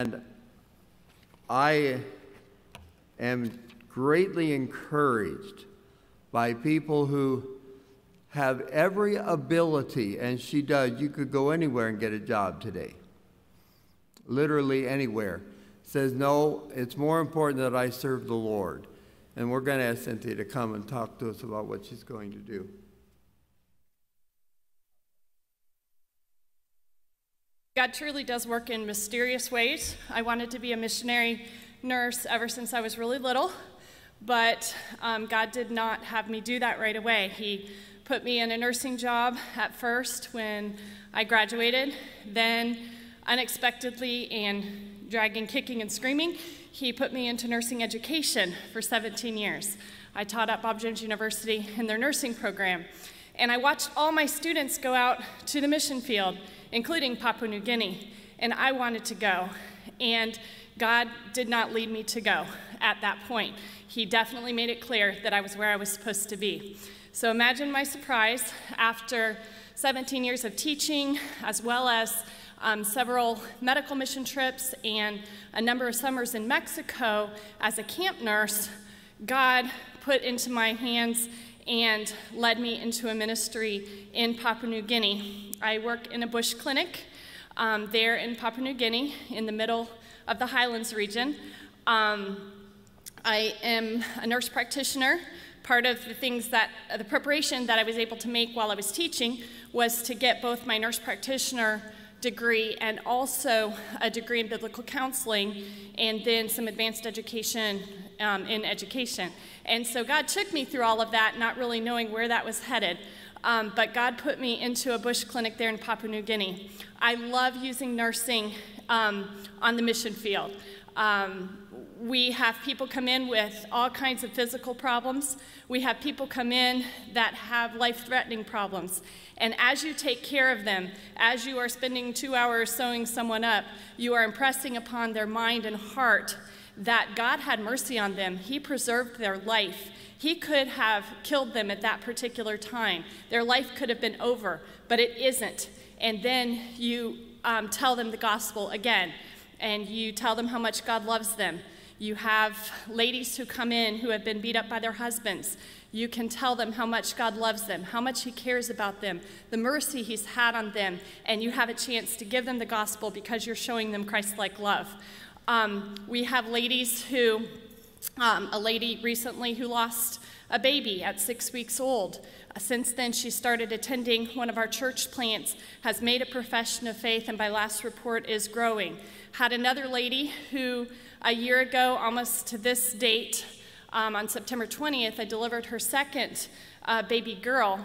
And I am greatly encouraged by people who have every ability, and she does. You could go anywhere and get a job today, literally anywhere. Says, no, it's more important that I serve the Lord. And we're going to ask Cynthia to come and talk to us about what she's going to do. God truly does work in mysterious ways. I wanted to be a missionary nurse ever since I was really little, but um, God did not have me do that right away. He put me in a nursing job at first when I graduated, then unexpectedly and dragging, kicking, and screaming, he put me into nursing education for 17 years. I taught at Bob Jones University in their nursing program. And I watched all my students go out to the mission field including Papua New Guinea. And I wanted to go. And God did not lead me to go at that point. He definitely made it clear that I was where I was supposed to be. So imagine my surprise after 17 years of teaching, as well as um, several medical mission trips and a number of summers in Mexico as a camp nurse, God put into my hands and led me into a ministry in Papua New Guinea. I work in a bush clinic um, there in Papua New Guinea in the middle of the Highlands region. Um, I am a nurse practitioner. Part of the things that, the preparation that I was able to make while I was teaching was to get both my nurse practitioner degree and also a degree in biblical counseling and then some advanced education um, in education. And so God took me through all of that, not really knowing where that was headed. Um, but God put me into a bush clinic there in Papua New Guinea. I love using nursing um, on the mission field. Um, we have people come in with all kinds of physical problems. We have people come in that have life threatening problems. And as you take care of them, as you are spending two hours sewing someone up, you are impressing upon their mind and heart that God had mercy on them. He preserved their life. He could have killed them at that particular time. Their life could have been over, but it isn't. And then you um, tell them the gospel again, and you tell them how much God loves them. You have ladies who come in who have been beat up by their husbands. You can tell them how much God loves them, how much He cares about them, the mercy He's had on them, and you have a chance to give them the gospel because you're showing them Christ like love. Um, we have ladies who, um, a lady recently who lost a baby at six weeks old. Uh, since then, she started attending one of our church plants, has made a profession of faith, and by last report is growing. Had another lady who, a year ago, almost to this date, um, on September 20th, I delivered her second uh, baby girl.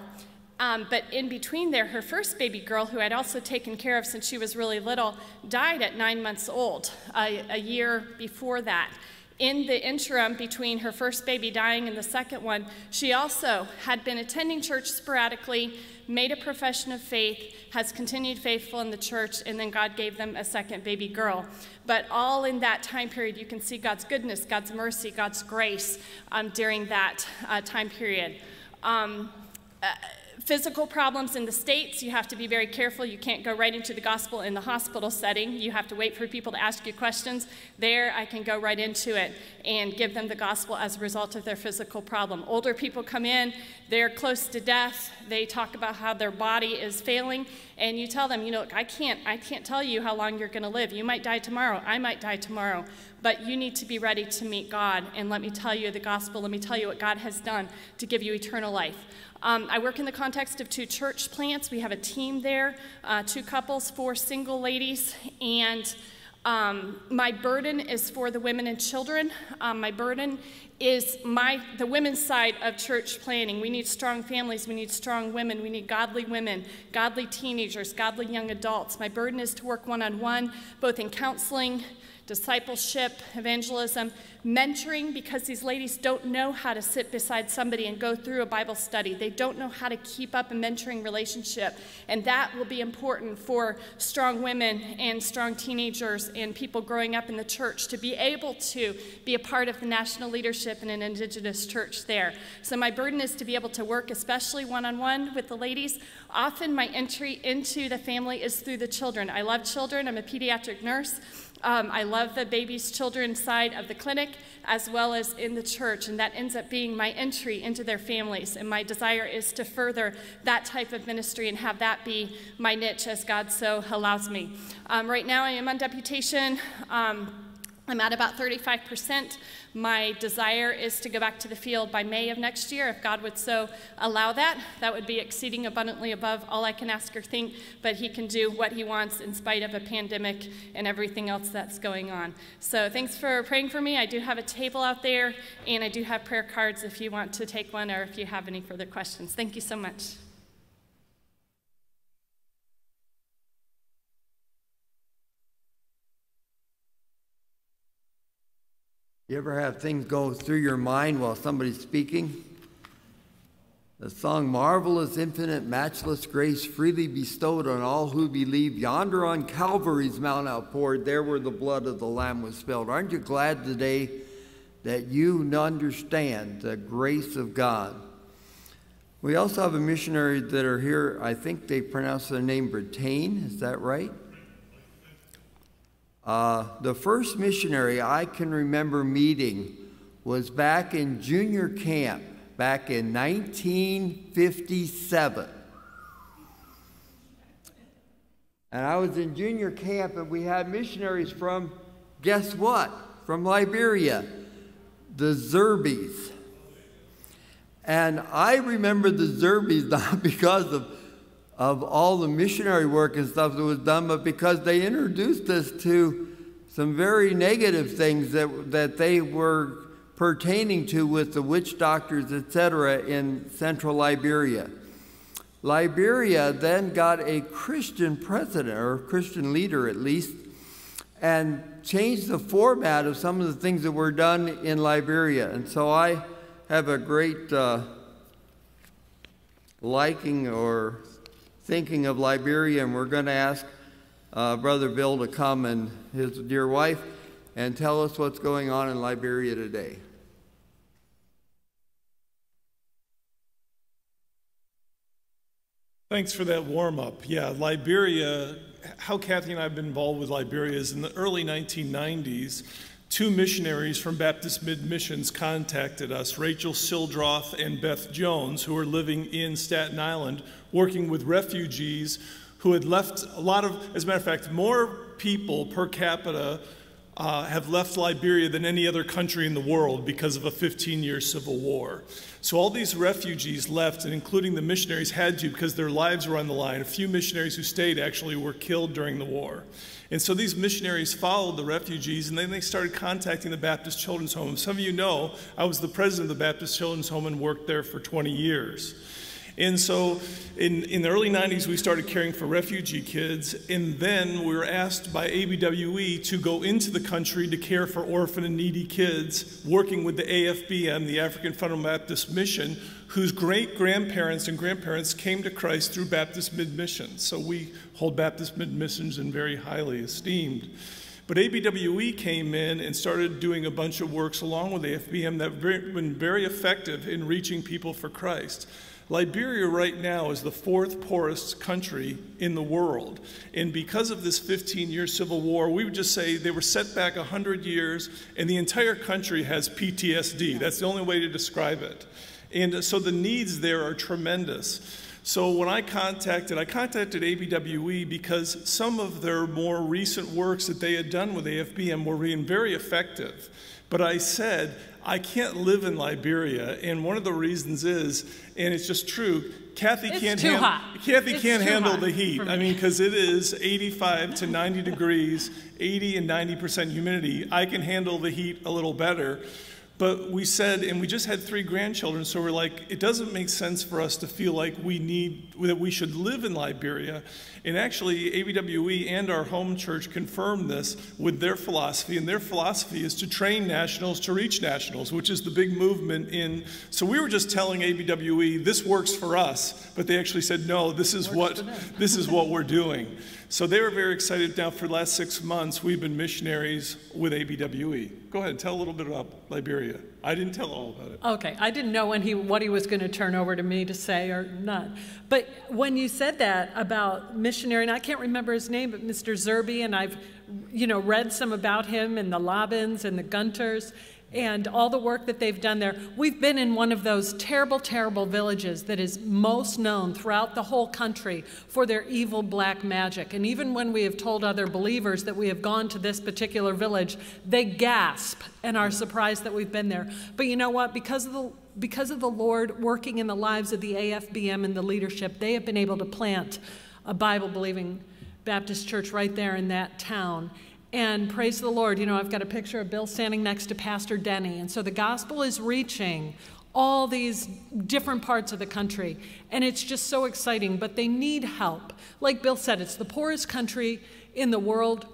Um, but in between there, her first baby girl, who I'd also taken care of since she was really little, died at nine months old, a, a year before that. In the interim between her first baby dying and the second one, she also had been attending church sporadically, made a profession of faith, has continued faithful in the church, and then God gave them a second baby girl. But all in that time period, you can see God's goodness, God's mercy, God's grace um, during that uh, time period. Um, uh, physical problems in the States, you have to be very careful. You can't go right into the gospel in the hospital setting. You have to wait for people to ask you questions. There, I can go right into it and give them the gospel as a result of their physical problem. Older people come in, they're close to death. They talk about how their body is failing, and you tell them, you know, I can't, I can't tell you how long you're going to live. You might die tomorrow. I might die tomorrow. But you need to be ready to meet God. And let me tell you the gospel. Let me tell you what God has done to give you eternal life. Um, I work in the context of two church plants. We have a team there, uh, two couples, four single ladies, and um, my burden is for the women and children. Um, my burden is my the women's side of church planning. We need strong families. We need strong women. We need godly women, godly teenagers, godly young adults. My burden is to work one on one, both in counseling discipleship, evangelism, mentoring, because these ladies don't know how to sit beside somebody and go through a Bible study. They don't know how to keep up a mentoring relationship. And that will be important for strong women and strong teenagers and people growing up in the church to be able to be a part of the national leadership in an indigenous church there. So my burden is to be able to work, especially one on one with the ladies. Often my entry into the family is through the children. I love children, I'm a pediatric nurse. Um, I love the babies, children side of the clinic as well as in the church, and that ends up being my entry into their families. And my desire is to further that type of ministry and have that be my niche as God so allows me. Um, right now, I am on deputation. Um, I'm at about 35%. My desire is to go back to the field by May of next year, if God would so allow that. That would be exceeding abundantly above all I can ask or think, but He can do what He wants in spite of a pandemic and everything else that's going on. So thanks for praying for me. I do have a table out there, and I do have prayer cards if you want to take one or if you have any further questions. Thank you so much. You ever have things go through your mind while somebody's speaking? The song Marvelous, Infinite, Matchless Grace, freely bestowed on all who believe, yonder on Calvary's Mount outpoured, there where the blood of the Lamb was spilled. Aren't you glad today that you understand the grace of God? We also have a missionary that are here. I think they pronounce their name Brittain. Is that right? Uh, the first missionary I can remember meeting was back in junior camp back in 1957. And I was in junior camp, and we had missionaries from, guess what? From Liberia, the Zerbies. And I remember the Zerbies not because of of all the missionary work and stuff that was done, but because they introduced us to some very negative things that, that they were pertaining to with the witch doctors, etc., in central Liberia. Liberia then got a Christian president, or Christian leader at least, and changed the format of some of the things that were done in Liberia. And so I have a great uh, liking or thinking of Liberia, and we're going to ask uh, Brother Bill to come and his dear wife and tell us what's going on in Liberia today. Thanks for that warm up. Yeah, Liberia, how Kathy and I have been involved with Liberia is in the early 1990s two missionaries from Baptist Mid Missions contacted us, Rachel Sildroth and Beth Jones, who were living in Staten Island, working with refugees who had left a lot of, as a matter of fact, more people per capita uh, have left Liberia than any other country in the world because of a 15 year civil war. So all these refugees left, and including the missionaries had to because their lives were on the line. A few missionaries who stayed actually were killed during the war. And so these missionaries followed the refugees and then they started contacting the Baptist Children's Home. Some of you know I was the president of the Baptist Children's Home and worked there for 20 years. And so in, in the early 90s, we started caring for refugee kids. And then we were asked by ABWE to go into the country to care for orphan and needy kids, working with the AFBM, the African Fundamental Baptist Mission, whose great grandparents and grandparents came to Christ through Baptist Mid Missions. So we hold Baptist Mid Missions in very highly esteemed. But ABWE came in and started doing a bunch of works along with AFBM that have been very effective in reaching people for Christ. Liberia right now is the fourth poorest country in the world. And because of this 15 year civil war, we would just say they were set back 100 years and the entire country has PTSD. That's the only way to describe it. And so the needs there are tremendous. So when I contacted, I contacted ABWE because some of their more recent works that they had done with AFBM were being very effective. But I said, I can't live in Liberia, and one of the reasons is, and it's just true, Kathy it's can't, hand, Kathy it's can't handle the heat. I mean, because it is 85 to 90 degrees, 80 and 90 percent humidity. I can handle the heat a little better. But we said, and we just had three grandchildren, so we're like, it doesn't make sense for us to feel like we need, that we should live in Liberia. And actually, ABWE and our home church confirmed this with their philosophy, and their philosophy is to train nationals to reach nationals, which is the big movement in. So we were just telling ABWE, this works for us, but they actually said, no, this is what this is what we're doing. So they were very excited. Now, for the last six months, we've been missionaries with ABWE. Go ahead, and tell a little bit about Liberia. I didn't tell all about it. Okay, I didn't know when he what he was going to turn over to me to say or not. But when you said that about missionary, and I can't remember his name, but Mr. Zerby, and I've you know read some about him and the Labins and the Gunters, and all the work that they've done there. We've been in one of those terrible, terrible villages that is most known throughout the whole country for their evil black magic. And even when we have told other believers that we have gone to this particular village, they gasp and are surprised that we've been there. But you know what? Because of the because of the Lord working in the lives of the AFBM and the leadership, they have been able to plant a Bible believing Baptist church right there in that town. And praise the Lord, you know, I've got a picture of Bill standing next to Pastor Denny. And so the gospel is reaching all these different parts of the country. And it's just so exciting, but they need help. Like Bill said, it's the poorest country in the world.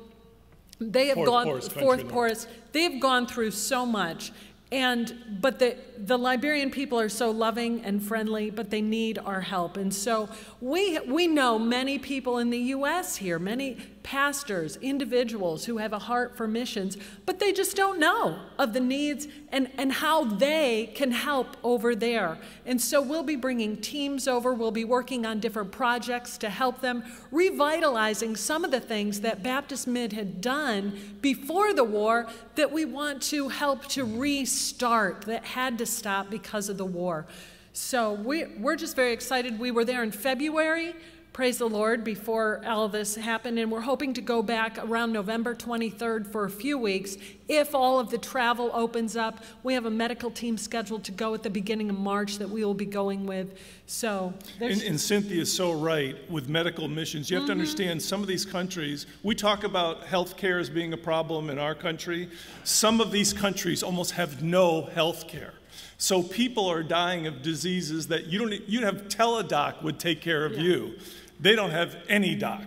They have Fourth gone poorest fourth poorest. They've gone through so much. And but the the Liberian people are so loving and friendly, but they need our help. And so we we know many people in the US here, many pastors, individuals who have a heart for missions, but they just don't know of the needs and, and how they can help over there. And so we'll be bringing teams over, we'll be working on different projects to help them, revitalizing some of the things that Baptist Mid had done before the war that we want to help to restart that had to stop because of the war. So we, we're just very excited. We were there in February praise the Lord, before all this happened. And we're hoping to go back around November 23rd for a few weeks. If all of the travel opens up, we have a medical team scheduled to go at the beginning of March that we will be going with. So And, and is so right with medical missions. You have to Mm-hmm. understand some of these countries, we talk about health care as being a problem in our country. Some of these countries almost have no health care. So people are dying of diseases that you don't, you'd have Teladoc would take care of you. They don't have any doc.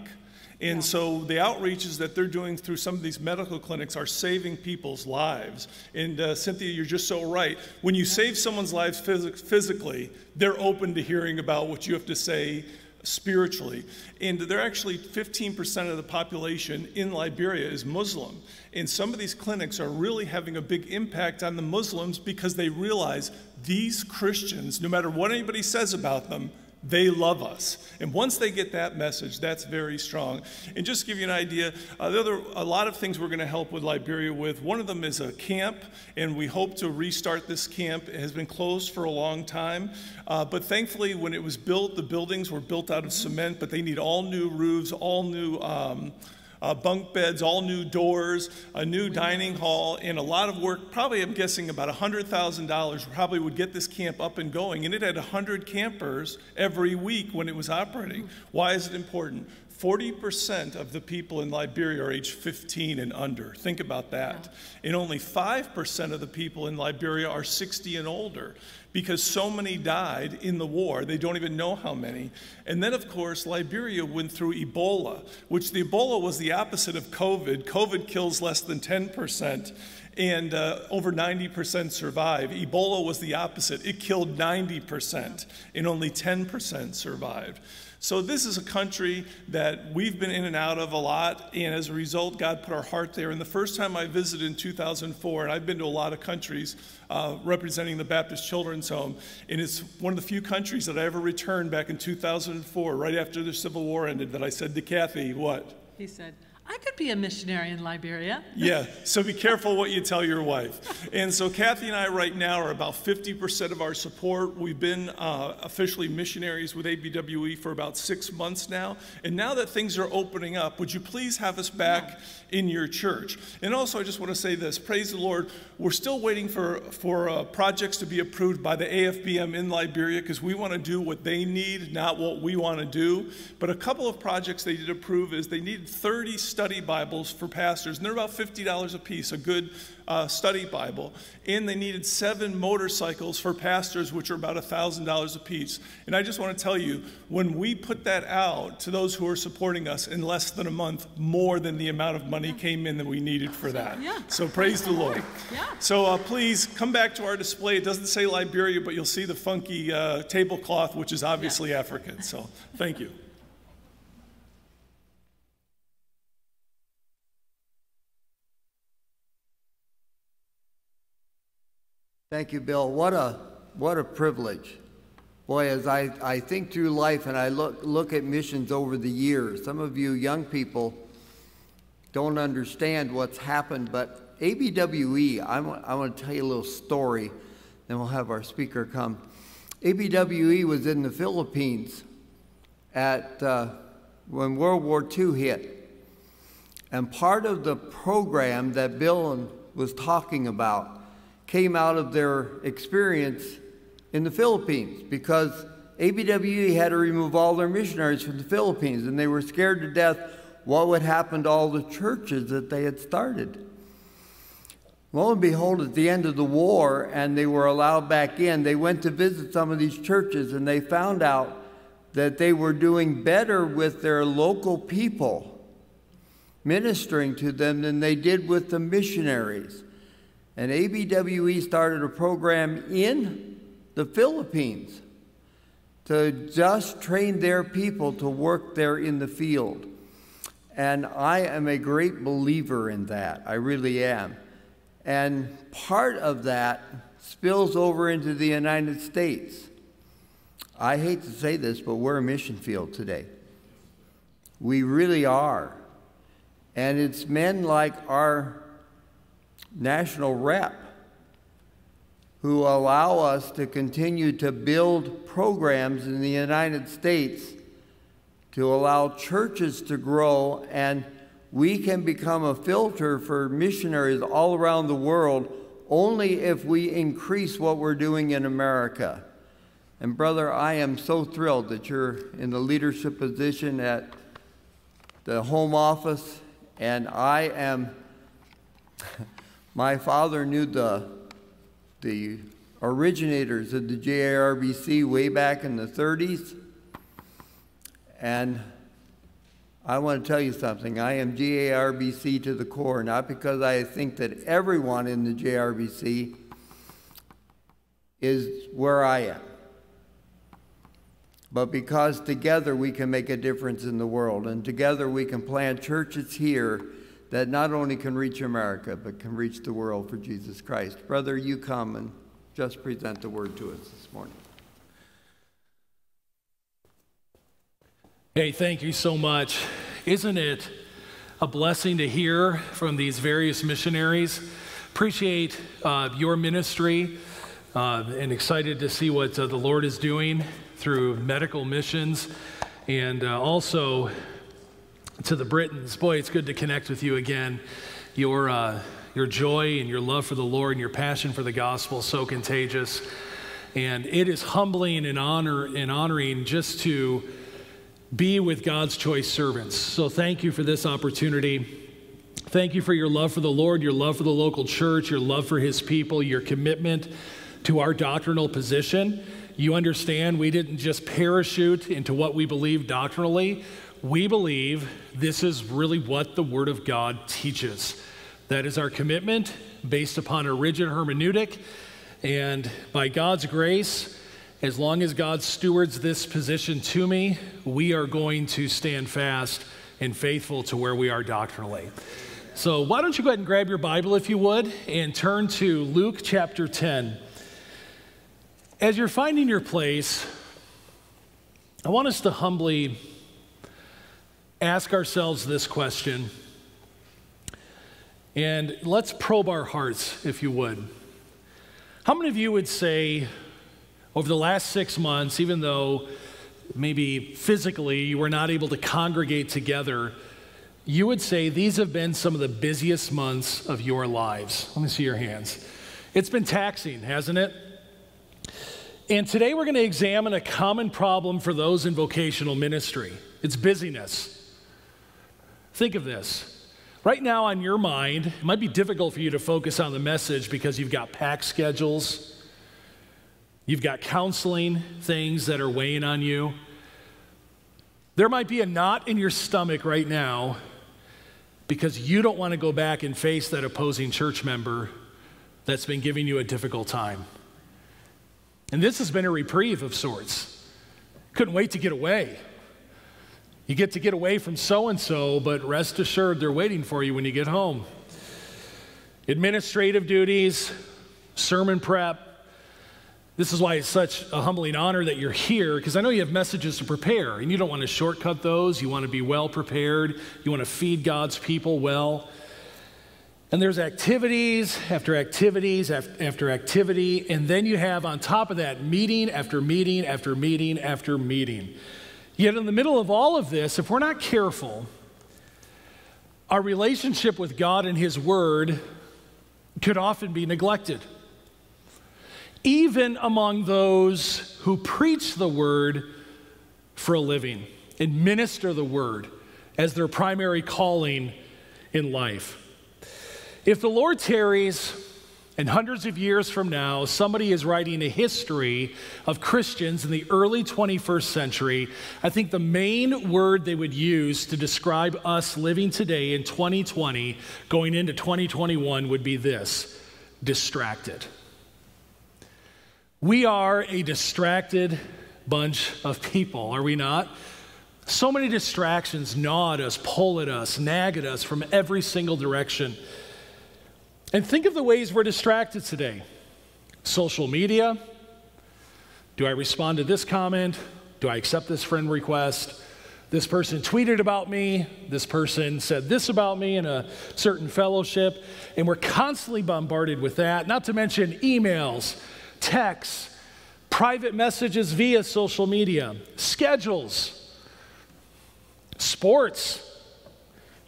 And so the outreaches that they're doing through some of these medical clinics are saving people's lives. And uh, Cynthia, you're just so right. When you save someone's lives phys- physically, they're open to hearing about what you have to say spiritually. And they're actually 15% of the population in Liberia is Muslim. And some of these clinics are really having a big impact on the Muslims because they realize these Christians, no matter what anybody says about them, they love us. And once they get that message, that's very strong. And just to give you an idea, uh, other, a lot of things we're going to help with Liberia with. One of them is a camp, and we hope to restart this camp. It has been closed for a long time. Uh, but thankfully, when it was built, the buildings were built out of cement, but they need all new roofs, all new. Um, uh, bunk beds, all new doors, a new dining hall, and a lot of work. Probably, I'm guessing about $100,000 probably would get this camp up and going. And it had 100 campers every week when it was operating. Why is it important? 40% of the people in Liberia are age 15 and under. Think about that. And only 5% of the people in Liberia are 60 and older because so many died in the war. They don't even know how many. And then, of course, Liberia went through Ebola, which the Ebola was the opposite of COVID. COVID kills less than 10%. And uh, over 90% survive. Ebola was the opposite. It killed 90%, and only 10% survived. So, this is a country that we've been in and out of a lot, and as a result, God put our heart there. And the first time I visited in 2004, and I've been to a lot of countries uh, representing the Baptist Children's Home, and it's one of the few countries that I ever returned back in 2004, right after the Civil War ended, that I said to Kathy, What? he said, I could be a missionary in Liberia. Yeah, so be careful what you tell your wife. And so Kathy and I right now are about 50% of our support. We've been uh, officially missionaries with ABWE for about six months now. And now that things are opening up, would you please have us back in your church? And also, I just want to say this praise the Lord, we're still waiting for, for uh, projects to be approved by the AFBM in Liberia because we want to do what they need, not what we want to do. But a couple of projects they did approve is they needed 30 study Bibles for pastors, and they're about $50 a piece, a good uh, study Bible. And they needed seven motorcycles for pastors, which are about $1,000 a piece. And I just want to tell you, when we put that out to those who are supporting us in less than a month, more than the amount of money came in that we needed for that. Yeah. So praise the Lord. Yeah. So uh, please come back to our display. It doesn't say Liberia, but you'll see the funky uh, tablecloth, which is obviously African. So thank you. Thank you, Bill. What a, what a privilege. Boy, as I, I think through life and I look, look at missions over the years, some of you young people don't understand what's happened, but ABWE, I want, I want to tell you a little story, then we'll have our speaker come. ABWE was in the Philippines at uh, when World War II hit. And part of the program that Bill was talking about came out of their experience in the Philippines because ABWE had to remove all their missionaries from the Philippines and they were scared to death what would happen to all the churches that they had started. Lo and behold, at the end of the war, and they were allowed back in, they went to visit some of these churches and they found out that they were doing better with their local people, ministering to them, than they did with the missionaries. And ABWE started a program in the Philippines to just train their people to work there in the field. And I am a great believer in that. I really am. And part of that spills over into the United States. I hate to say this, but we're a mission field today. We really are. And it's men like our national rep who allow us to continue to build programs in the United States to allow churches to grow and we can become a filter for missionaries all around the world only if we increase what we're doing in America. And, brother, I am so thrilled that you're in the leadership position at the Home Office, and I am. My father knew the, the originators of the GARBC way back in the 30s. And I want to tell you something. I am GARBC to the core, not because I think that everyone in the GARBC is where I am, but because together we can make a difference in the world, and together we can plant churches here that not only can reach America, but can reach the world for Jesus Christ. Brother, you come and just present the word to us this morning. Hey, thank you so much. Isn't it a blessing to hear from these various missionaries? Appreciate uh, your ministry uh, and excited to see what uh, the Lord is doing through medical missions and uh, also to the Britons. Boy, it's good to connect with you again. Your, uh, your joy and your love for the Lord and your passion for the gospel so contagious. And it is humbling and honor and honoring just to be with God's choice servants. So thank you for this opportunity. Thank you for your love for the Lord, your love for the local church, your love for his people, your commitment to our doctrinal position. You understand we didn't just parachute into what we believe doctrinally we believe this is really what the Word of God teaches. That is our commitment based upon a rigid hermeneutic. And by God's grace, as long as God stewards this position to me, we are going to stand fast and faithful to where we are doctrinally. So, why don't you go ahead and grab your Bible, if you would, and turn to Luke chapter 10. As you're finding your place, I want us to humbly ask ourselves this question. And let's probe our hearts, if you would. How many of you would say, over the last six months, even though maybe physically you were not able to congregate together, you would say these have been some of the busiest months of your lives? Let me see your hands. It's been taxing, hasn't it? And today we're going to examine a common problem for those in vocational ministry it's busyness. Think of this. Right now, on your mind, it might be difficult for you to focus on the message because you've got packed schedules, you've got counseling things that are weighing on you. There might be a knot in your stomach right now because you don't want to go back and face that opposing church member that's been giving you a difficult time. And this has been a reprieve of sorts. Couldn't wait to get away. You get to get away from so and so, but rest assured they're waiting for you when you get home. Administrative duties, sermon prep. This is why it's such a humbling honor that you're here, because I know you have messages to prepare, and you don't want to shortcut those. You want to be well prepared, you want to feed God's people well. And there's activities after activities after activity, and then you have on top of that meeting after meeting after meeting after meeting. Yet, in the middle of all of this, if we're not careful, our relationship with God and His Word could often be neglected even among those who preach the word for a living and minister the word as their primary calling in life. If the Lord tarries, and hundreds of years from now, somebody is writing a history of Christians in the early 21st century. I think the main word they would use to describe us living today in 2020, going into 2021, would be this distracted. We are a distracted bunch of people, are we not? So many distractions gnaw at us, pull at us, nag at us from every single direction. And think of the ways we're distracted today social media. Do I respond to this comment? Do I accept this friend request? This person tweeted about me. This person said this about me in a certain fellowship. And we're constantly bombarded with that, not to mention emails texts, private messages via social media, schedules, sports,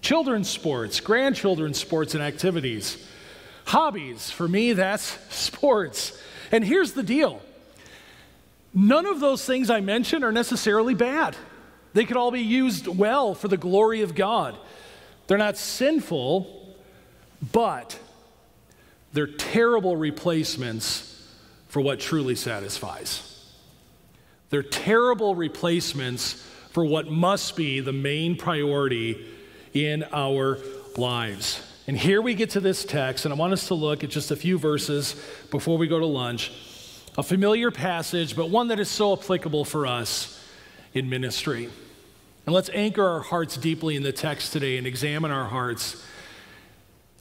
children's sports, grandchildren's sports and activities, hobbies. For me, that's sports. And here's the deal none of those things I mentioned are necessarily bad. They could all be used well for the glory of God. They're not sinful, but they're terrible replacements for what truly satisfies. They're terrible replacements for what must be the main priority in our lives. And here we get to this text, and I want us to look at just a few verses before we go to lunch. A familiar passage, but one that is so applicable for us in ministry. And let's anchor our hearts deeply in the text today and examine our hearts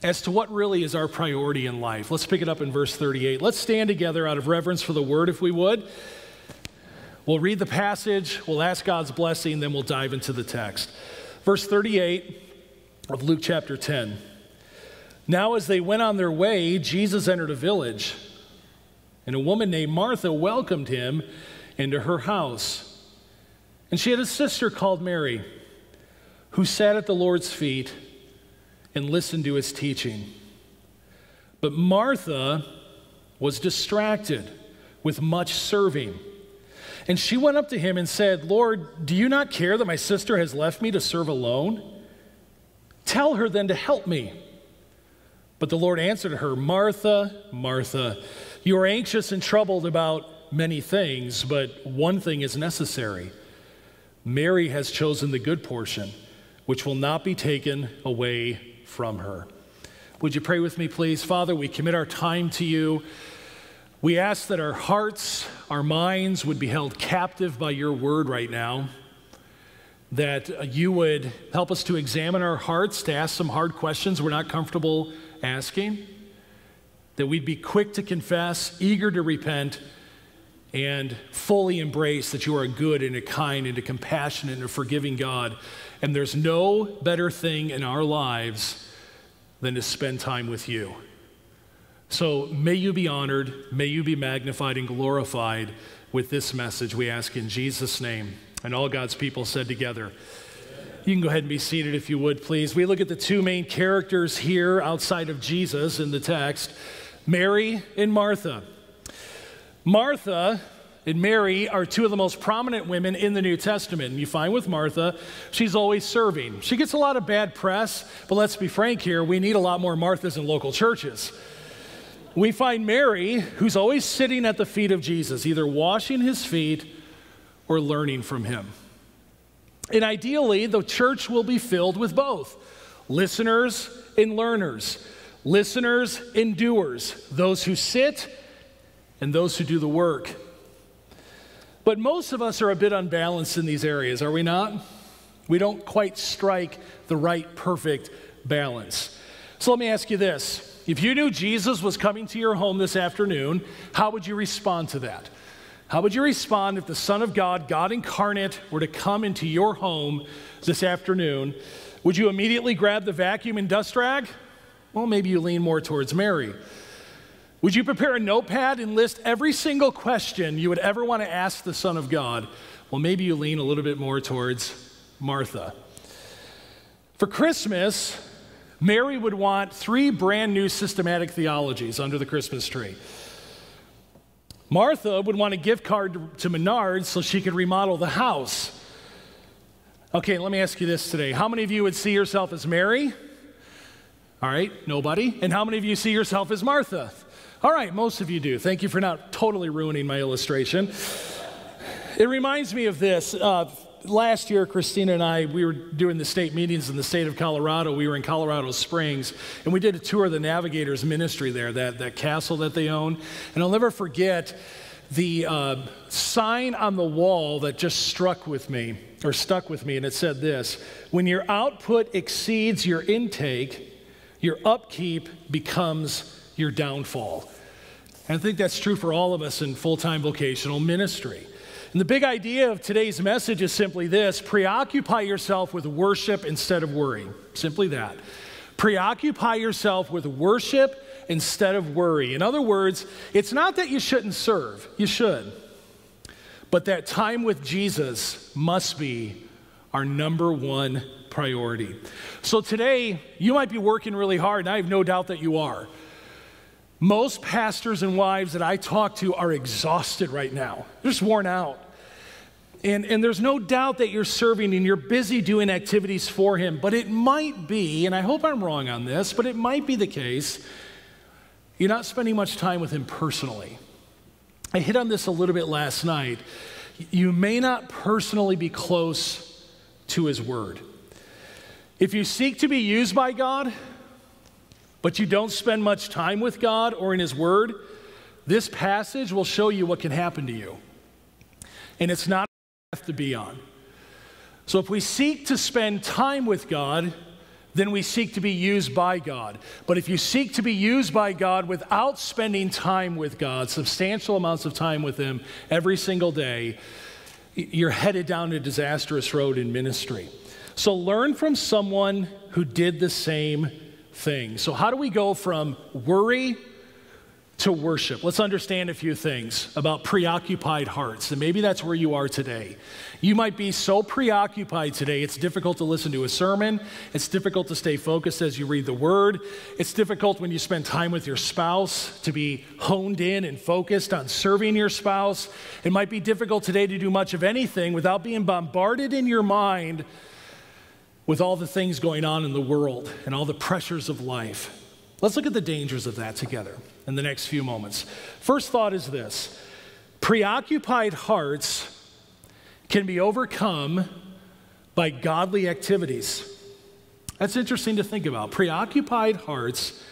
as to what really is our priority in life. Let's pick it up in verse 38. Let's stand together out of reverence for the word, if we would. We'll read the passage, we'll ask God's blessing, then we'll dive into the text. Verse 38 of Luke chapter 10. Now, as they went on their way, Jesus entered a village, and a woman named Martha welcomed him into her house. And she had a sister called Mary, who sat at the Lord's feet and listened to his teaching. But Martha was distracted with much serving. And she went up to him and said, Lord, do you not care that my sister has left me to serve alone? Tell her then to help me. But the Lord answered her, Martha, Martha, you are anxious and troubled about many things, but one thing is necessary. Mary has chosen the good portion, which will not be taken away from her. Would you pray with me, please? Father, we commit our time to you. We ask that our hearts, our minds would be held captive by your word right now, that you would help us to examine our hearts, to ask some hard questions we're not comfortable asking, that we'd be quick to confess, eager to repent, and fully embrace that you are a good and a kind and a compassionate and a forgiving God. And there's no better thing in our lives than to spend time with you. So may you be honored, may you be magnified and glorified with this message, we ask in Jesus' name. And all God's people said together, you can go ahead and be seated if you would, please. We look at the two main characters here outside of Jesus in the text Mary and Martha. Martha and Mary are two of the most prominent women in the New Testament. And you find with Martha, she's always serving. She gets a lot of bad press, but let's be frank here, we need a lot more Marthas in local churches. We find Mary, who's always sitting at the feet of Jesus, either washing his feet or learning from him. And ideally, the church will be filled with both listeners and learners, listeners and doers, those who sit and those who do the work. But most of us are a bit unbalanced in these areas, are we not? We don't quite strike the right, perfect balance. So let me ask you this If you knew Jesus was coming to your home this afternoon, how would you respond to that? How would you respond if the Son of God, God incarnate, were to come into your home this afternoon? Would you immediately grab the vacuum and dust rag? Well, maybe you lean more towards Mary. Would you prepare a notepad and list every single question you would ever want to ask the Son of God? Well, maybe you lean a little bit more towards Martha. For Christmas, Mary would want three brand new systematic theologies under the Christmas tree. Martha would want a gift card to Menards so she could remodel the house. Okay, let me ask you this today. How many of you would see yourself as Mary? All right, nobody. And how many of you see yourself as Martha? All right, most of you do. Thank you for not totally ruining my illustration. It reminds me of this. Uh, last year, Christina and I, we were doing the state meetings in the state of Colorado. We were in Colorado Springs, and we did a tour of the Navigators Ministry there, that, that castle that they own. And I'll never forget the uh, sign on the wall that just struck with me, or stuck with me, and it said this When your output exceeds your intake, your upkeep becomes your downfall. And I think that's true for all of us in full time vocational ministry. And the big idea of today's message is simply this preoccupy yourself with worship instead of worry. Simply that. Preoccupy yourself with worship instead of worry. In other words, it's not that you shouldn't serve, you should. But that time with Jesus must be our number one priority. So today, you might be working really hard, and I have no doubt that you are. Most pastors and wives that I talk to are exhausted right now, they're just worn out. And, and there's no doubt that you're serving and you're busy doing activities for Him, but it might be, and I hope I'm wrong on this, but it might be the case, you're not spending much time with Him personally. I hit on this a little bit last night. You may not personally be close to His Word. If you seek to be used by God, but you don't spend much time with God or in His Word, this passage will show you what can happen to you. And it's not a path to be on. So if we seek to spend time with God, then we seek to be used by God. But if you seek to be used by God without spending time with God, substantial amounts of time with Him every single day, you're headed down a disastrous road in ministry. So learn from someone who did the same thing. So, how do we go from worry to worship? Let's understand a few things about preoccupied hearts. And maybe that's where you are today. You might be so preoccupied today, it's difficult to listen to a sermon. It's difficult to stay focused as you read the word. It's difficult when you spend time with your spouse to be honed in and focused on serving your spouse. It might be difficult today to do much of anything without being bombarded in your mind with all the things going on in the world and all the pressures of life. Let's look at the dangers of that together in the next few moments. First thought is this preoccupied hearts can be overcome by godly activities. That's interesting to think about. Preoccupied hearts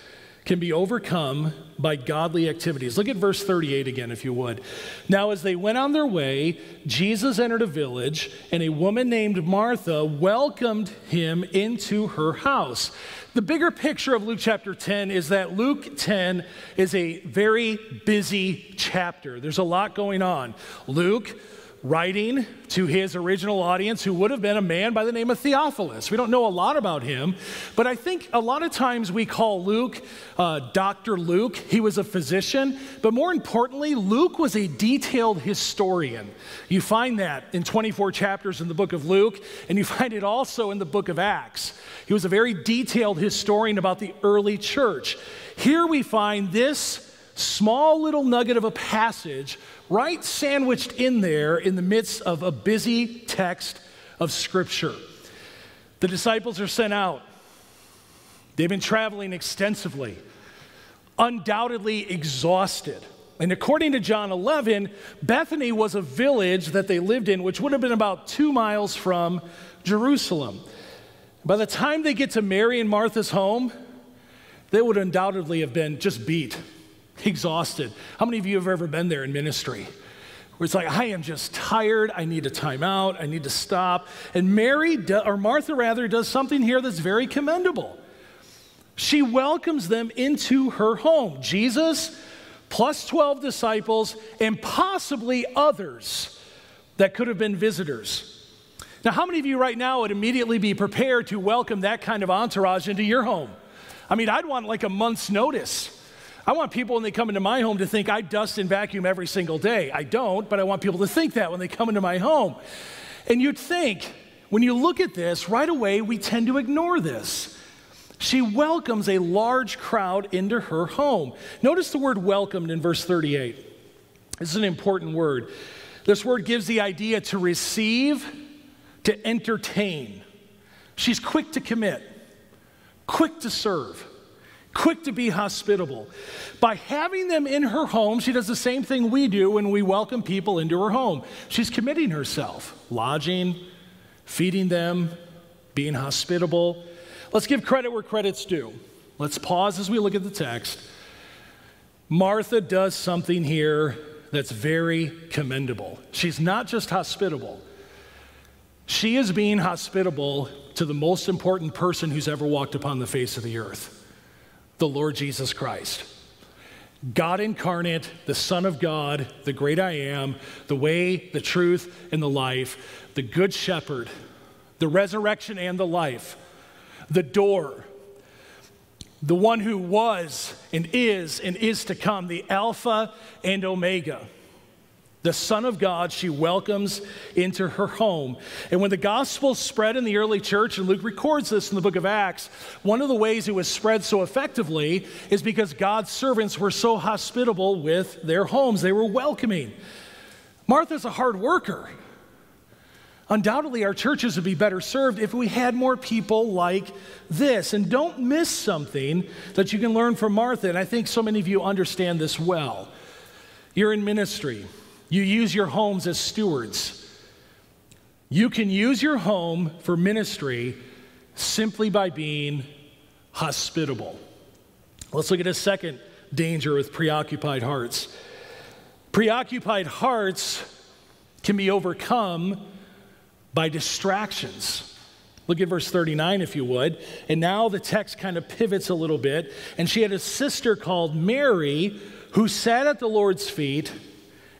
can be overcome by godly activities. Look at verse 38 again, if you would. Now, as they went on their way, Jesus entered a village, and a woman named Martha welcomed him into her house. The bigger picture of Luke chapter 10 is that Luke 10 is a very busy chapter. There's a lot going on. Luke, writing to his original audience, who would have been a man by the name of Theophilus. We don't know a lot about him, but I think a lot of times we call Luke uh, Dr. Luke. He was a physician, but more importantly, Luke was a detailed historian. You find that in 24 chapters in the book of Luke, and you find it also in the book of Acts. He was a very detailed historian about the early church. Here we find this small little nugget of a passage right sandwiched in there in the midst of a busy text of Scripture. The disciples are sent out. They've been traveling extensively, undoubtedly exhausted. And according to John 11, Bethany was a village that they lived in, which would have been about two miles from Jerusalem. By the time they get to Mary and Martha's home, they would undoubtedly have been just beat exhausted. How many of you have ever been there in ministry? Where it's like, I am just tired. I need a timeout. I need to stop. And Mary, do, or Martha rather, does something here that's very commendable. She welcomes them into her home. Jesus, plus 12 disciples, and possibly others that could have been visitors. Now, how many of you right now would immediately be prepared to welcome that kind of entourage into your home? I mean, I'd want like a month's notice. I want people when they come into my home to think I dust and vacuum every single day. I don't, but I want people to think that when they come into my home. And you'd think, when you look at this, right away we tend to ignore this. She welcomes a large crowd into her home. Notice the word welcomed in verse 38. This is an important word. This word gives the idea to receive, to entertain. She's quick to commit, quick to serve, quick to be hospitable. By having them in her home, she does the same thing we do when we welcome people into her home. She's committing herself, lodging, feeding them, being hospitable. Let's give credit where credit's due. Let's pause as we look at the text. Martha does something here that's very commendable. She's not just hospitable, she is being hospitable to the most important person who's ever walked upon the face of the earth the Lord Jesus Christ. God incarnate, the Son of God, the great I am, the way, the truth, and the life, the Good Shepherd, the resurrection and the life the door, the one who was and is and is to come, the Alpha and Omega. The Son of God, she welcomes into her home. And when the gospel spread in the early church, and Luke records this in the book of Acts, one of the ways it was spread so effectively is because God's servants were so hospitable with their homes. They were welcoming. Martha's a hard worker. Undoubtedly, our churches would be better served if we had more people like this. And don't miss something that you can learn from Martha. And I think so many of you understand this well. You're in ministry, you use your homes as stewards. You can use your home for ministry simply by being hospitable. Let's look at a second danger with preoccupied hearts. Preoccupied hearts can be overcome by distractions. Look at verse 39, if you would. And now the text kind of pivots a little bit. And she had a sister called Mary who sat at the Lord's feet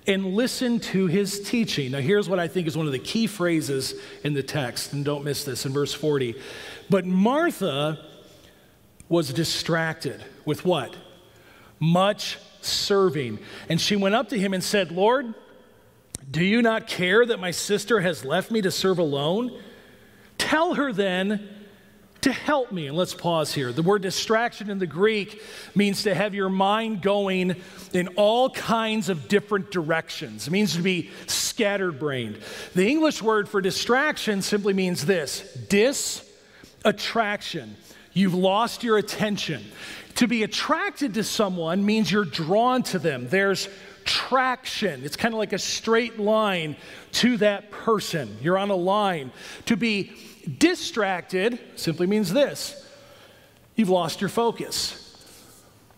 and listen to his teaching. Now, here's what I think is one of the key phrases in the text, and don't miss this in verse 40. But Martha was distracted with what? Much serving. And she went up to him and said, Lord, do you not care that my sister has left me to serve alone? Tell her then to help me. And let's pause here. The word distraction in the Greek means to have your mind going in all kinds of different directions. It means to be scattered brained. The English word for distraction simply means this dis attraction. You've lost your attention. To be attracted to someone means you're drawn to them. There's traction. It's kind of like a straight line to that person. You're on a line. To be distracted simply means this you've lost your focus.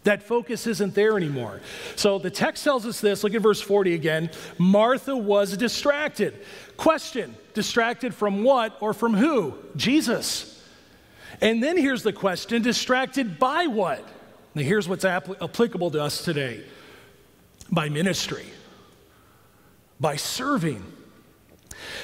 That focus isn't there anymore. So the text tells us this. Look at verse 40 again. Martha was distracted. Question distracted from what or from who? Jesus. And then here's the question distracted by what? Now, here's what's applicable to us today by ministry, by serving.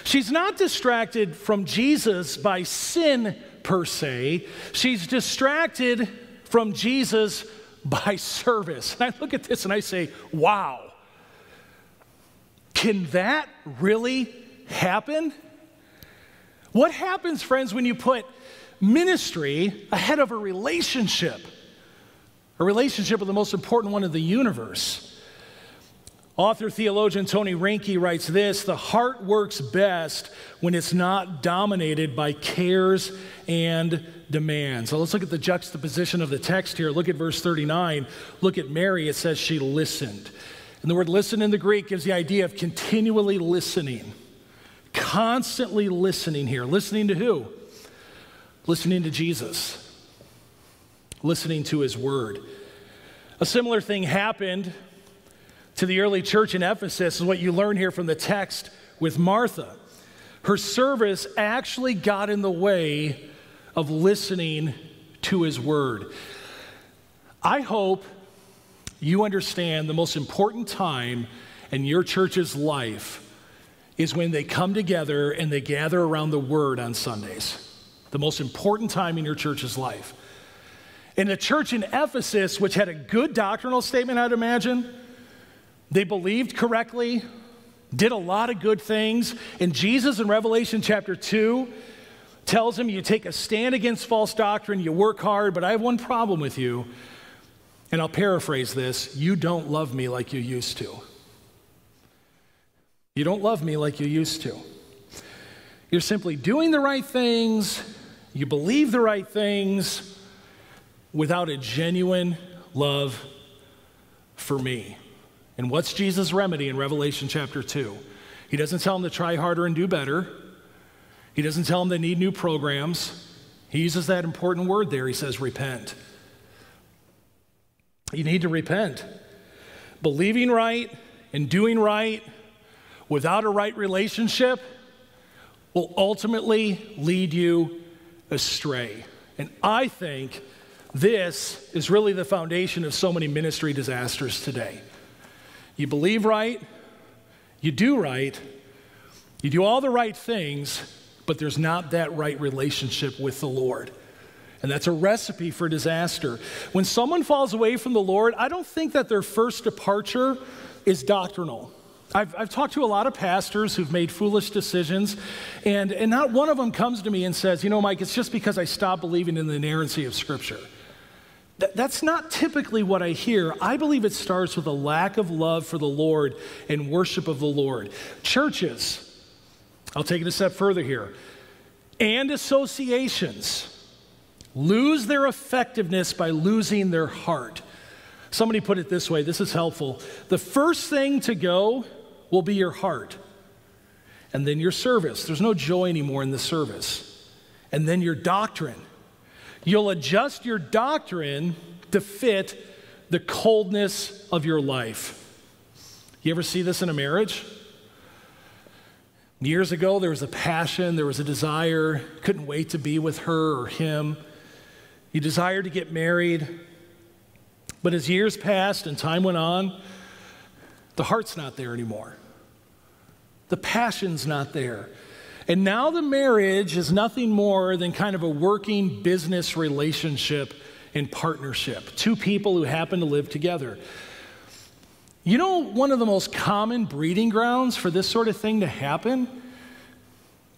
She's not distracted from Jesus by sin per se, she's distracted from Jesus by service. And I look at this and I say, wow, can that really happen? What happens, friends, when you put ministry ahead of a relationship? A relationship with the most important one in the universe. Author theologian Tony Reinke writes this The heart works best when it's not dominated by cares and demands. So let's look at the juxtaposition of the text here. Look at verse 39. Look at Mary. It says she listened. And the word listen in the Greek gives the idea of continually listening, constantly listening here. Listening to who? Listening to Jesus, listening to his word. A similar thing happened to the early church in Ephesus is what you learn here from the text with Martha. Her service actually got in the way of listening to his word. I hope you understand the most important time in your church's life is when they come together and they gather around the word on Sundays. The most important time in your church's life. In the church in Ephesus, which had a good doctrinal statement, I'd imagine, they believed correctly, did a lot of good things. And Jesus in Revelation chapter 2 tells him you take a stand against false doctrine, you work hard, but I have one problem with you. And I'll paraphrase this you don't love me like you used to. You don't love me like you used to. You're simply doing the right things, you believe the right things without a genuine love for me. And what's Jesus' remedy in Revelation chapter 2? He doesn't tell them to try harder and do better. He doesn't tell them they need new programs. He uses that important word there. He says, repent. You need to repent. Believing right and doing right without a right relationship will ultimately lead you astray. And I think this is really the foundation of so many ministry disasters today. You believe right, you do right, you do all the right things, but there's not that right relationship with the Lord. And that's a recipe for disaster. When someone falls away from the Lord, I don't think that their first departure is doctrinal. I've, I've talked to a lot of pastors who've made foolish decisions, and, and not one of them comes to me and says, You know, Mike, it's just because I stopped believing in the inerrancy of Scripture. Th- that's not typically what I hear. I believe it starts with a lack of love for the Lord and worship of the Lord. Churches, I'll take it a step further here, and associations lose their effectiveness by losing their heart. Somebody put it this way this is helpful. The first thing to go will be your heart, and then your service. There's no joy anymore in the service. And then your doctrine. You'll adjust your doctrine to fit the coldness of your life. You ever see this in a marriage? Years ago, there was a passion, there was a desire, couldn't wait to be with her or him. You desired to get married, but as years passed and time went on, the heart's not there anymore. The passion's not there. And now the marriage is nothing more than kind of a working business relationship and partnership. Two people who happen to live together. You know, one of the most common breeding grounds for this sort of thing to happen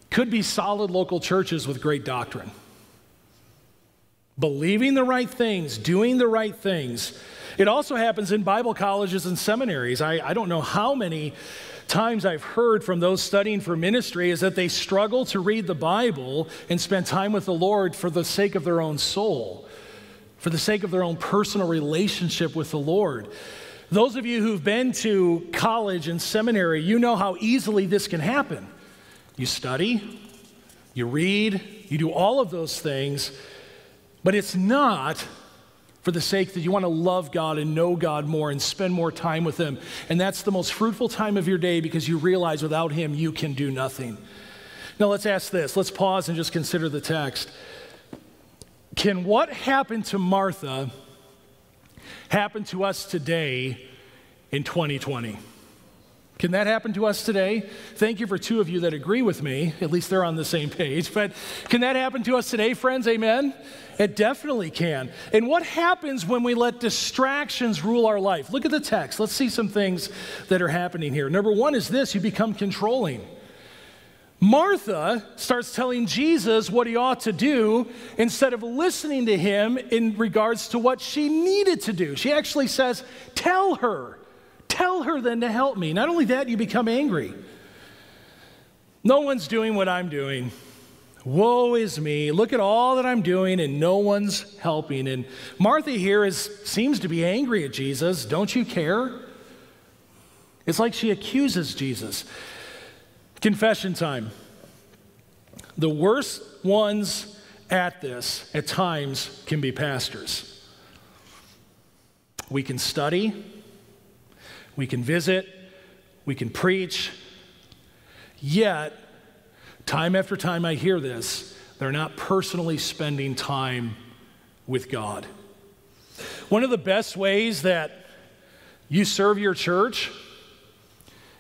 could be solid local churches with great doctrine believing the right things, doing the right things. It also happens in Bible colleges and seminaries. I, I don't know how many times I've heard from those studying for ministry is that they struggle to read the Bible and spend time with the Lord for the sake of their own soul, for the sake of their own personal relationship with the Lord. Those of you who've been to college and seminary, you know how easily this can happen. You study, you read, you do all of those things, but it's not for the sake that you want to love God and know God more and spend more time with Him. And that's the most fruitful time of your day because you realize without Him you can do nothing. Now let's ask this. Let's pause and just consider the text. Can what happened to Martha happen to us today in 2020? Can that happen to us today? Thank you for two of you that agree with me. At least they're on the same page. But can that happen to us today, friends? Amen? It definitely can. And what happens when we let distractions rule our life? Look at the text. Let's see some things that are happening here. Number one is this you become controlling. Martha starts telling Jesus what he ought to do instead of listening to him in regards to what she needed to do. She actually says, Tell her. Tell her then to help me. Not only that, you become angry. No one's doing what I'm doing. Woe is me. Look at all that I'm doing, and no one's helping. And Martha here is, seems to be angry at Jesus. Don't you care? It's like she accuses Jesus. Confession time. The worst ones at this, at times, can be pastors. We can study, we can visit, we can preach, yet Time after time I hear this, they're not personally spending time with God. One of the best ways that you serve your church,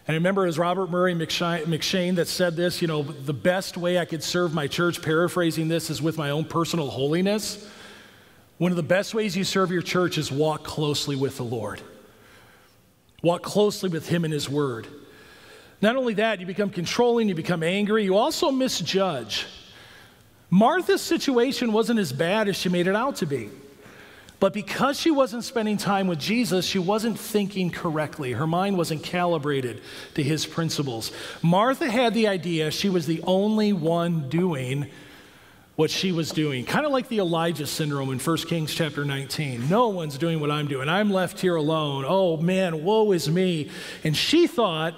and I remember it was Robert Murray M'Cheyne that said this, you know, the best way I could serve my church, paraphrasing this, is with my own personal holiness. One of the best ways you serve your church is walk closely with the Lord. Walk closely with Him and His Word. Not only that, you become controlling, you become angry, you also misjudge. Martha's situation wasn't as bad as she made it out to be. But because she wasn't spending time with Jesus, she wasn't thinking correctly. Her mind wasn't calibrated to his principles. Martha had the idea she was the only one doing what she was doing. Kind of like the Elijah syndrome in 1 Kings chapter 19. No one's doing what I'm doing. I'm left here alone. Oh man, woe is me. And she thought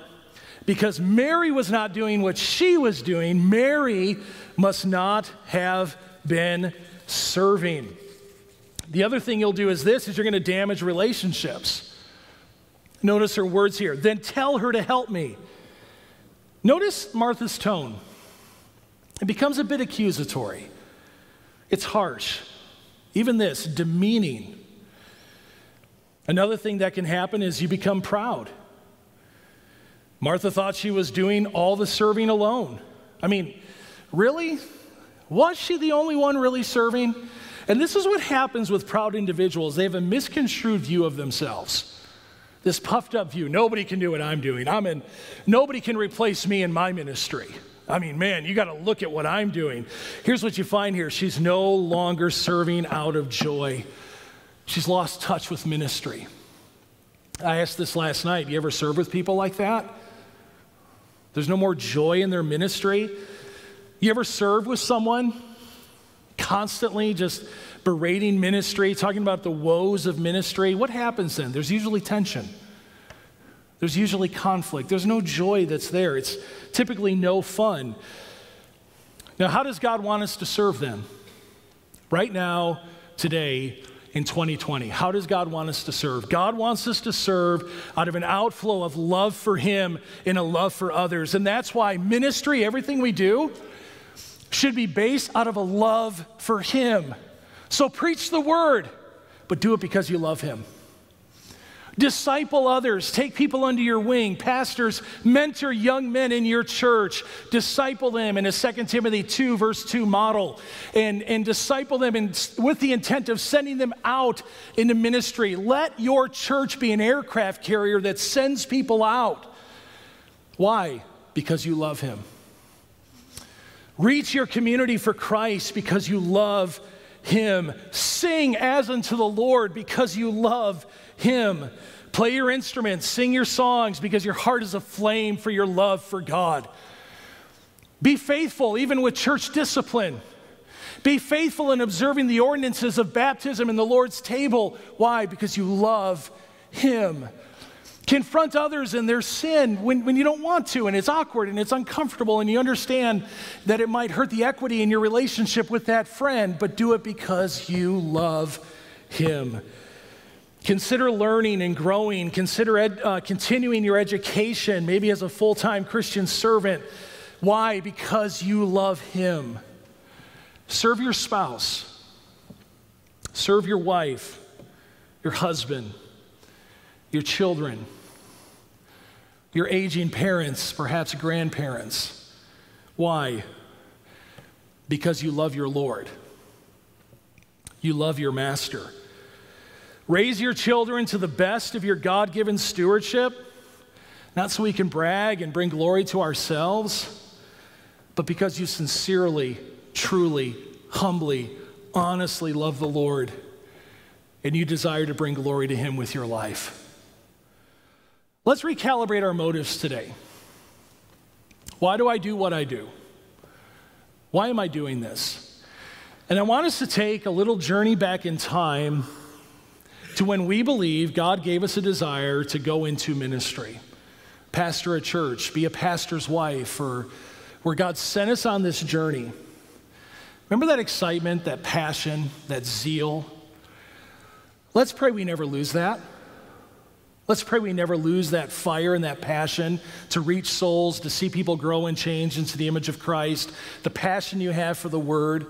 because Mary was not doing what she was doing, Mary must not have been serving. The other thing you'll do is this is you're going to damage relationships. Notice her words here. Then tell her to help me. Notice Martha's tone. It becomes a bit accusatory. It's harsh. Even this, demeaning. Another thing that can happen is you become proud. Martha thought she was doing all the serving alone. I mean, really? Was she the only one really serving? And this is what happens with proud individuals. They have a misconstrued view of themselves. This puffed up view. Nobody can do what I'm doing. I'm in, nobody can replace me in my ministry. I mean, man, you got to look at what I'm doing. Here's what you find here she's no longer serving out of joy, she's lost touch with ministry. I asked this last night. You ever serve with people like that? There's no more joy in their ministry. You ever serve with someone constantly just berating ministry, talking about the woes of ministry, what happens then? There's usually tension. There's usually conflict. There's no joy that's there. It's typically no fun. Now, how does God want us to serve them? Right now, today, in 2020? How does God want us to serve? God wants us to serve out of an outflow of love for Him and a love for others. And that's why ministry, everything we do, should be based out of a love for Him. So preach the word, but do it because you love Him. Disciple others, take people under your wing. Pastors, mentor young men in your church, disciple them in a 2 Timothy 2, verse 2 model, and, and disciple them in, with the intent of sending them out into ministry. Let your church be an aircraft carrier that sends people out. Why? Because you love Him. Reach your community for Christ because you love Him. Sing as unto the Lord because you love Him. Play your instruments, sing your songs because your heart is aflame for your love for God. Be faithful even with church discipline. Be faithful in observing the ordinances of baptism and the Lord's table. Why? Because you love Him. Confront others in their sin when, when you don't want to, and it's awkward and it's uncomfortable, and you understand that it might hurt the equity in your relationship with that friend, but do it because you love Him. Consider learning and growing. Consider ed, uh, continuing your education, maybe as a full time Christian servant. Why? Because you love Him. Serve your spouse, serve your wife, your husband, your children your aging parents, perhaps grandparents. Why? Because you love your Lord. You love your master. Raise your children to the best of your God given stewardship, not so we can brag and bring glory to ourselves, but because you sincerely, truly, humbly, honestly love the Lord and you desire to bring glory to Him with your life. Let's recalibrate our motives today. Why do I do what I do? Why am I doing this? And I want us to take a little journey back in time to when we believe God gave us a desire to go into ministry, pastor a church, be a pastor's wife, or where God sent us on this journey. Remember that excitement, that passion, that zeal? Let's pray we never lose that. Let's pray we never lose that fire and that passion to reach souls, to see people grow and change into the image of Christ, the passion you have for the word.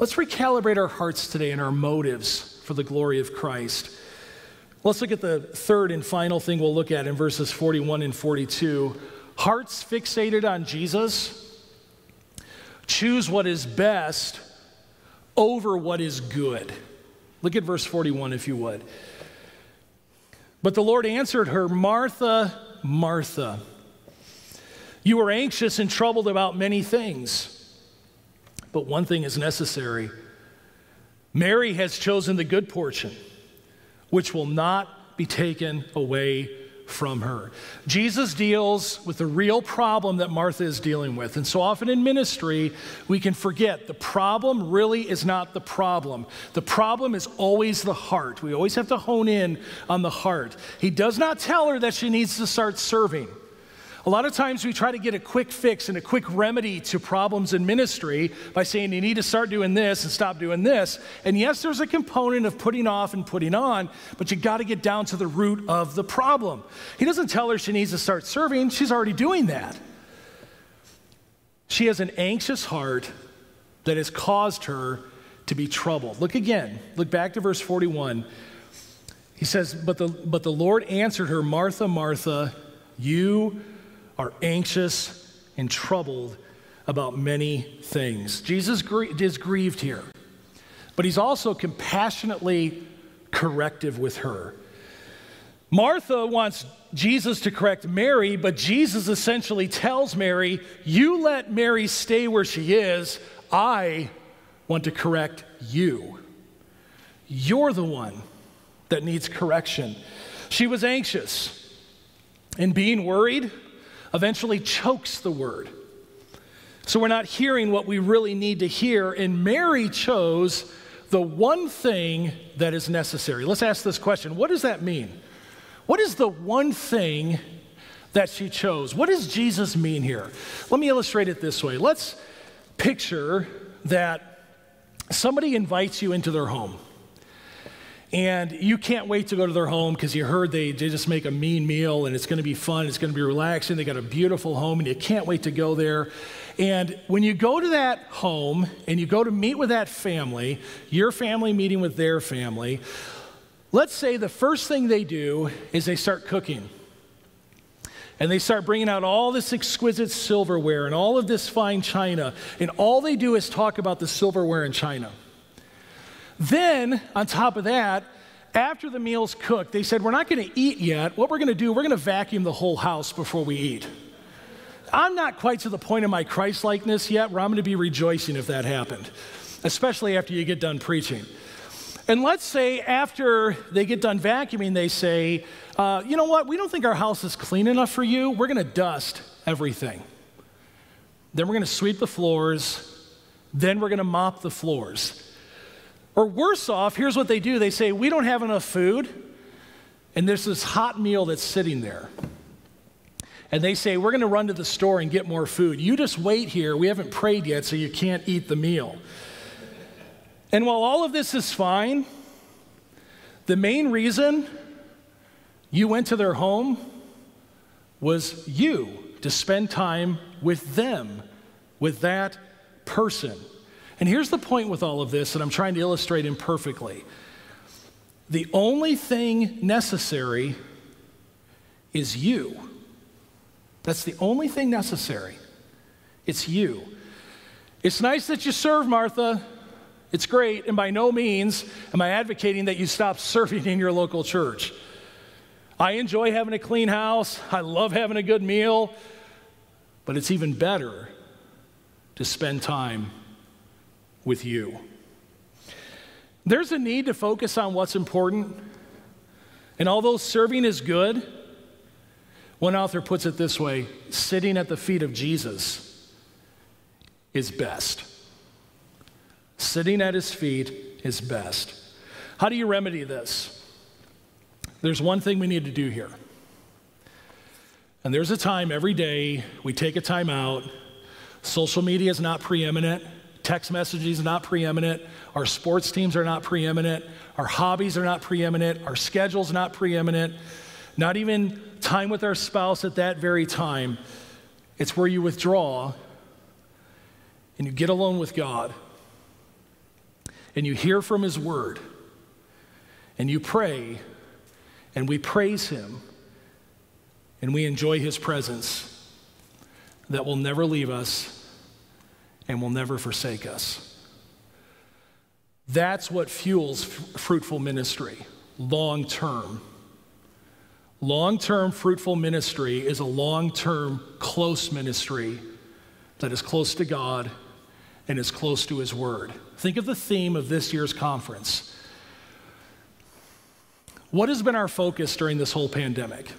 Let's recalibrate our hearts today and our motives for the glory of Christ. Let's look at the third and final thing we'll look at in verses 41 and 42. Hearts fixated on Jesus choose what is best over what is good. Look at verse 41 if you would. But the Lord answered her, Martha, Martha, you are anxious and troubled about many things but one thing is necessary. Mary has chosen the good portion, which will not be taken away from her. Jesus deals with the real problem that Martha is dealing with. And so often in ministry, we can forget the problem really is not the problem. The problem is always the heart. We always have to hone in on the heart. He does not tell her that she needs to start serving. A lot of times we try to get a quick fix and a quick remedy to problems in ministry by saying you need to start doing this and stop doing this. And yes, there's a component of putting off and putting on, but you got to get down to the root of the problem. He doesn't tell her she needs to start serving, she's already doing that. She has an anxious heart that has caused her to be troubled. Look again, look back to verse 41. He says, But the, but the Lord answered her, Martha, Martha, you are anxious and troubled about many things. Jesus is grieved here, but he's also compassionately corrective with her. Martha wants Jesus to correct Mary, but Jesus essentially tells Mary, You let Mary stay where she is. I want to correct you. You're the one that needs correction. She was anxious and being worried eventually chokes the word. So we're not hearing what we really need to hear. And Mary chose the one thing that is necessary. Let's ask this question What does that mean? What is the one thing that she chose? What does Jesus mean here? Let me illustrate it this way. Let's picture that somebody invites you into their home and you can't wait to go to their home because you heard they, they just make a mean meal and it's going to be fun, it's going to be relaxing. They got a beautiful home and you can't wait to go there. And when you go to that home and you go to meet with that family, your family meeting with their family, let's say the first thing they do is they start cooking. And they start bringing out all this exquisite silverware and all of this fine china. And all they do is talk about the silverware and china. Then, on top of that, after the meal's cooked, they said, We're not going to eat yet. What we're going to do, we're going to vacuum the whole house before we eat. I'm not quite to the point of my Christ likeness yet where I'm going to be rejoicing if that happened, especially after you get done preaching. And let's say after they get done vacuuming, they say, uh, You know what? We don't think our house is clean enough for you. We're going to dust everything. Then we're going to sweep the floors. Then we're going to mop the floors. Or worse off, here's what they do they say, We don't have enough food, and there's this hot meal that's sitting there. And they say, We're going to run to the store and get more food. You just wait here. We haven't prayed yet, so you can't eat the meal. And while all of this is fine, the main reason you went to their home was you to spend time with them, with that person. And here's the point with all of this that I'm trying to illustrate imperfectly. The only thing necessary is you. That's the only thing necessary. It's you. It's nice that you serve, Martha. It's great. And by no means am I advocating that you stop serving in your local church. I enjoy having a clean house, I love having a good meal, but it's even better to spend time with you. There's a need to focus on what's important. And although serving is good, one author puts it this way sitting at the feet of Jesus is best. Sitting at his feet is best. How do you remedy this? There's one thing we need to do here. And there's a time every day we take a time out. Social media is not preeminent. Text messaging is not preeminent. Our sports teams are not preeminent. Our hobbies are not preeminent. Our schedule's not preeminent. Not even time with our spouse at that very time. It's where you withdraw and you get alone with God and you hear from His Word, and you pray, and we praise Him, and we enjoy His presence that will never leave us and will never forsake us. That's what fuels f- fruitful ministry long term. Long term fruitful ministry is a long term close ministry that is close to God and is close to His Word. Think of the theme of this year's conference. What has been our focus during this whole pandemic?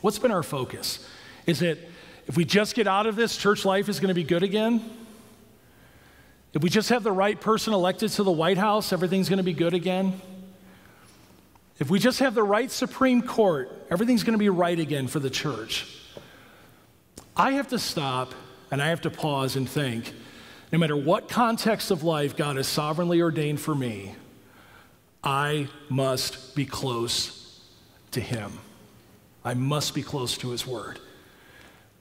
What's been our focus? Is it if we just get out of this, church life is going to be good again? If we just have the right person elected to the White House, everything's going to be good again? If we just have the right Supreme Court, everything's going to be right again for the church. I have to stop and I have to pause and think no matter what context of life God has sovereignly ordained for me, I must be close to Him. I must be close to His Word.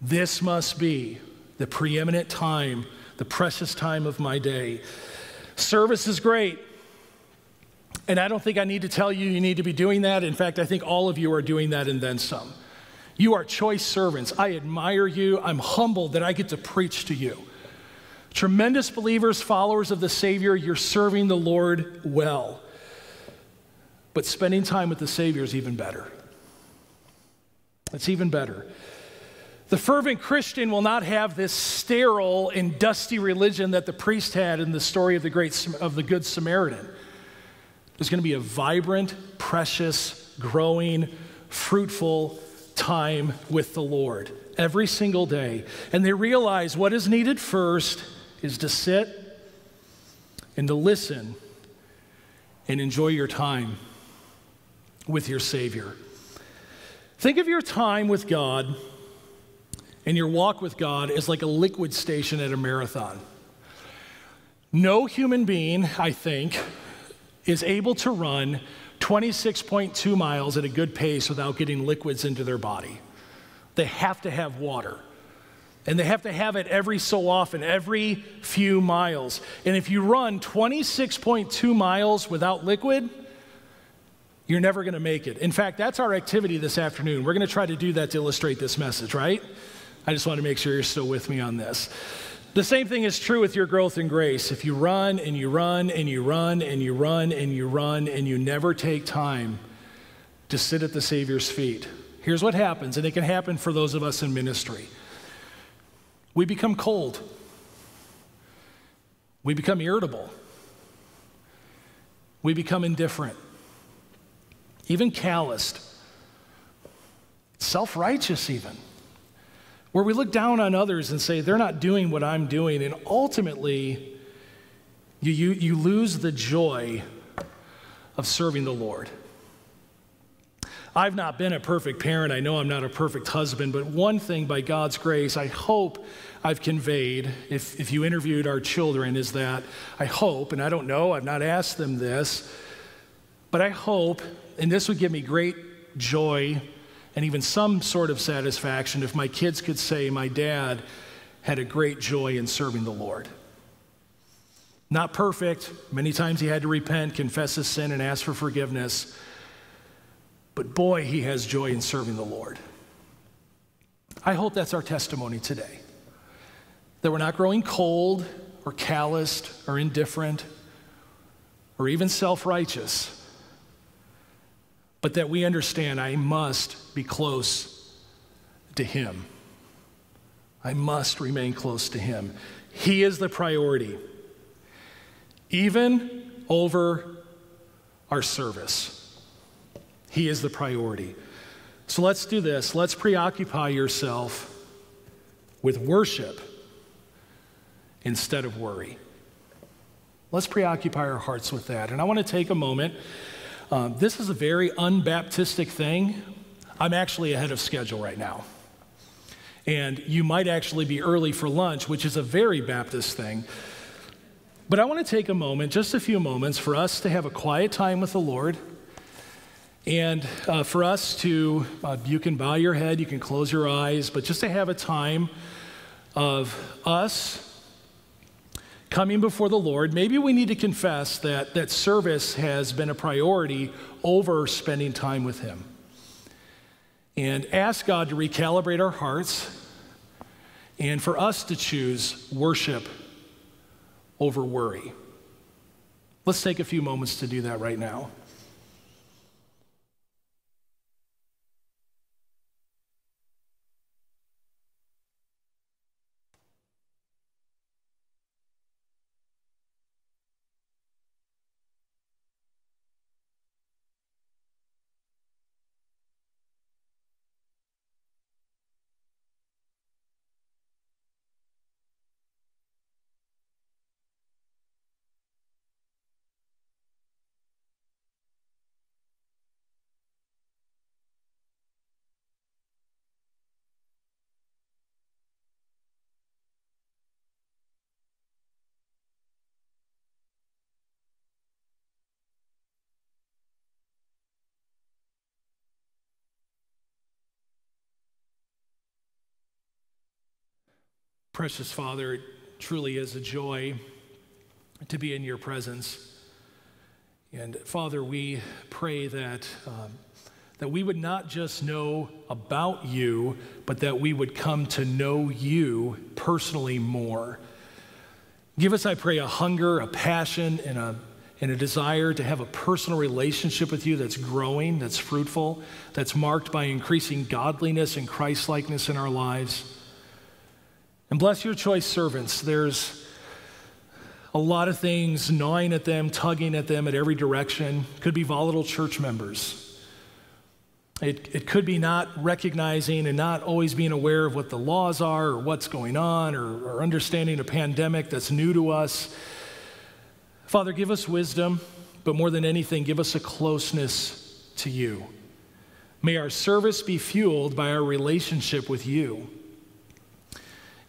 This must be the preeminent time, the precious time of my day. Service is great. And I don't think I need to tell you you need to be doing that. In fact, I think all of you are doing that and then some. You are choice servants. I admire you. I'm humbled that I get to preach to you. Tremendous believers, followers of the Savior, you're serving the Lord well. But spending time with the Savior is even better. It's even better. The fervent Christian will not have this sterile and dusty religion that the priest had in the story of the great of the good Samaritan. There's going to be a vibrant, precious, growing, fruitful time with the Lord every single day. And they realize what is needed first is to sit and to listen and enjoy your time with your Savior. Think of your time with God and your walk with God is like a liquid station at a marathon. No human being, I think, is able to run 26.2 miles at a good pace without getting liquids into their body. They have to have water. And they have to have it every so often, every few miles. And if you run 26.2 miles without liquid, you're never going to make it. In fact, that's our activity this afternoon. We're going to try to do that to illustrate this message, right? I just want to make sure you're still with me on this. The same thing is true with your growth in grace. If you run and you run and you run and you run and you run and you never take time to sit at the Savior's feet, here's what happens, and it can happen for those of us in ministry. We become cold, we become irritable, we become indifferent, even calloused, self righteous, even where we look down on others and say, they're not doing what I'm doing. And ultimately, you, you, you lose the joy of serving the Lord. I've not been a perfect parent. I know I'm not a perfect husband, but one thing by God's grace, I hope I've conveyed, if, if you interviewed our children, is that I hope, and I don't know, I've not asked them this, but I hope, and this would give me great joy and even some sort of satisfaction if my kids could say, My dad had a great joy in serving the Lord. Not perfect. Many times he had to repent, confess his sin, and ask for forgiveness. But boy, he has joy in serving the Lord. I hope that's our testimony today. That we're not growing cold or calloused or indifferent or even self righteous but that we understand I must be close to Him. I must remain close to Him. He is the priority, even over our service. He is the priority. So let's do this. Let's preoccupy yourself with worship instead of worry. Let's preoccupy our hearts with that. And I want to take a moment. Um, this is a very unbaptistic thing. I'm actually ahead of schedule right now. And you might actually be early for lunch, which is a very Baptist thing. But I want to take a moment, just a few moments, for us to have a quiet time with the Lord. And uh, for us to, uh, you can bow your head, you can close your eyes, but just to have a time of us coming before the Lord, maybe we need to confess that, that service has been a priority over spending time with Him. And ask God to recalibrate our hearts and for us to choose worship over worry. Let's take a few moments to do that right now. Precious Father, it truly is a joy to be in your presence. And Father, we pray that, um, that we would not just know about you, but that we would come to know you personally more. Give us, I pray, a hunger, a passion, and a, and a desire to have a personal relationship with you that's growing, that's fruitful, that's marked by increasing godliness and Christlikeness in our lives. And bless your choice servants. There's a lot of things gnawing at them, tugging at them at every direction. Could be volatile church members. It, it could be not recognizing and not always being aware of what the laws are or what's going on or, or understanding a pandemic that's new to us. Father, give us wisdom, but more than anything, give us a closeness to you. May our service be fueled by our relationship with you.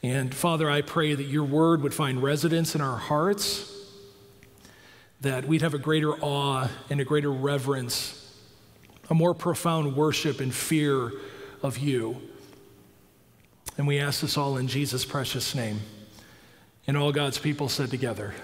And Father, I pray that your word would find residence in our hearts, that we'd have a greater awe and a greater reverence, a more profound worship and fear of you. And we ask this all in Jesus' precious name. And all God's people said together,